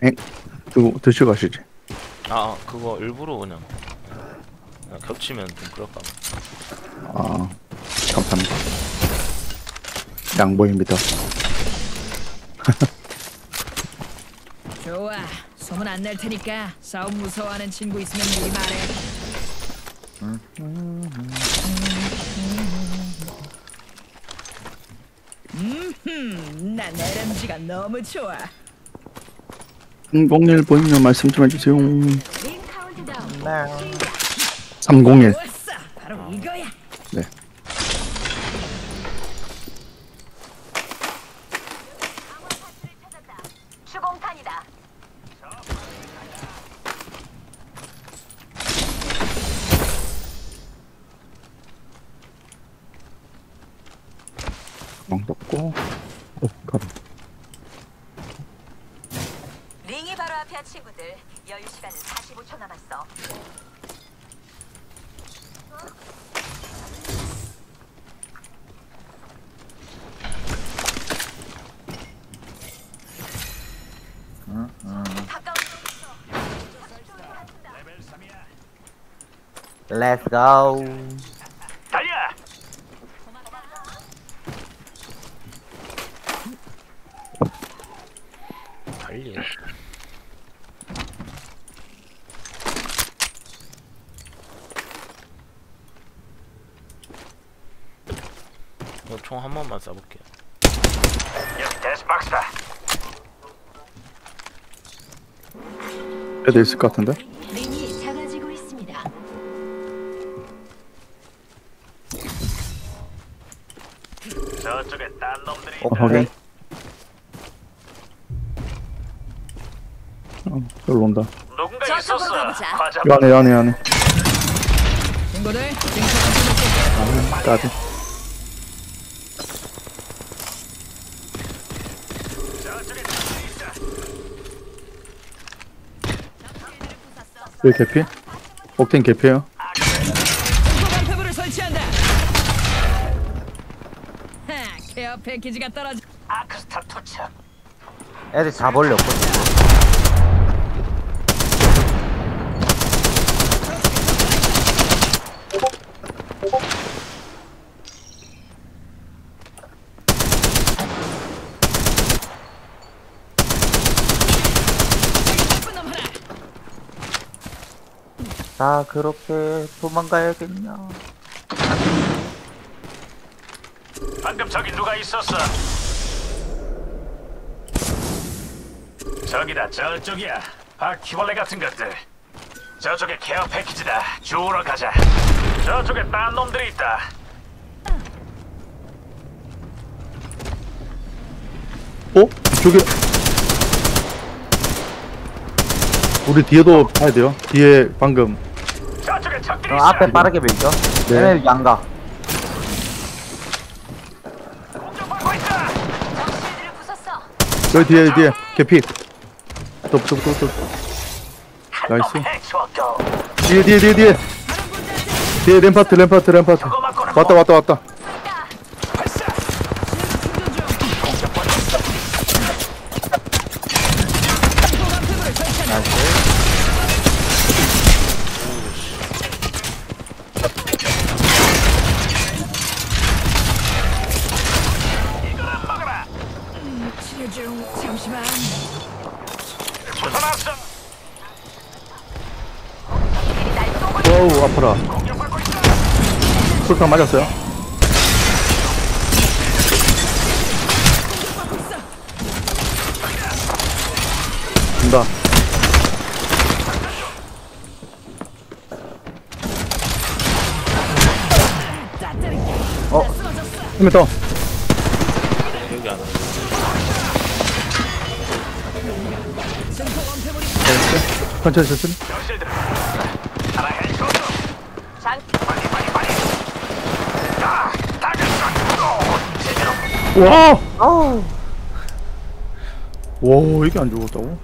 드, 드시고 가시지. 아 그거 일부러 그냥, 그냥 겹치면 좀 그럴까 봐. 아, 감사합니다. 양보입니다. 좋아. 소문 안낼 테니까 싸움 무서워하는 친구 있으면 미리 말해. 음, 난 LMG가 너무 좋아. 301 보이면 말씀 좀 해주세요. 네. 301. 좋았어. 바로 이거야. 네. 추공탄이다. 멍 덮고. 어, 가봐. 링이 바로 앞이야 친구들. 여유 시간은 45초 남았어. 가까운 Let's go. 달리. 이거 총 한 번만 쏴볼게요. 애들 있을 것 같은데? 링이 작아지고 있습니다. 저쪽에 딴 놈들이 어, 확인. 어, 여기로 온다. 누군가 있었어. 과자 요 안에, 요 안에, 요 안에. 친구들, 아, 까비. 여기 개피? 옥텐. 하, 케어 패키지가 떨어져. 아크스타 투척. 애들 잡으려고. 자, 그렇게 도망가야겠냐. 방금 저기 누가 있었어? 저기다 저쪽이야. 바퀴벌레 같은 것들. 저쪽에 케어 패키지다. 주우러 가자. 저쪽에 딴 놈들이 있다. 어? 저기. 우리 뒤에도 봐야 돼요. 뒤에 방금. 어. 앞에 빠르게 밀죠. 네. 얘네 양가. 여기 뒤에, 뒤에. 개피. 또, 또, 또, 또. nice. 뒤에, 뒤에, 뒤에, 뒤에. 뒤에 램파트, 램파트, 램파트. 왔다, 왔다, 왔다. 어. 어우, 아파라. 술탕 맞았어요? 간다. 어, 힘이 더. 천천히, 천천히. 적실들. 하나 해치웠어. 장 빨리 빨리 빨리. 야, 당했어. 제대로. 와! 어우. 와, 이게 안 죽었다고?